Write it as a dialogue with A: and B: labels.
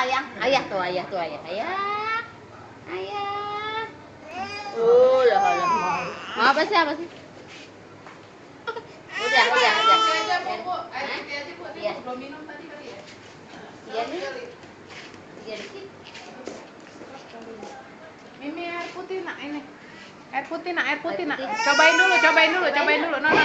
A: sayang. Ayah tuh, ayah tuh, ayah. Ayah. Ayah. Oh, ya lah lah. Mau apa sih? Apa sih? Udah, udah, udah.
B: aja aja
A: Iya.
B: belum minum tadi kali ya.
A: Iya nih. Iya dikit.
B: Mimi air putih nak ini. Air putih nak, air putih nak. Cobain dulu, cobain dulu,
A: Cobain dulu.
B: No, no,